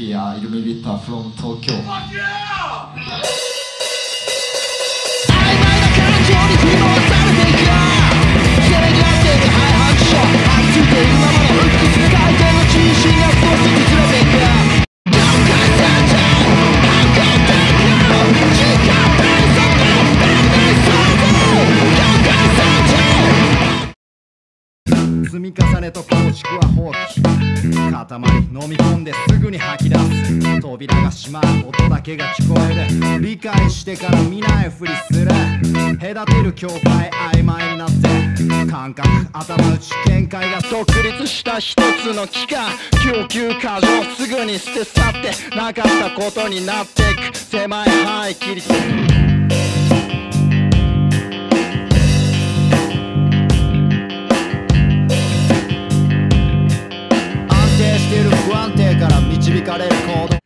via Idomivita från Tokyo. 積み重ねと構築は放棄塊飲み込んですぐに吐き出す。扉が閉まる音だけが聞こえる。理解してから見ないふりする。隔てる境界曖昧になって感覚頭打ち見解が独立した一つの機関供給過剰すぐに捨て去ってなかったことになっていく狭い範囲切りける不安定から導かれる行動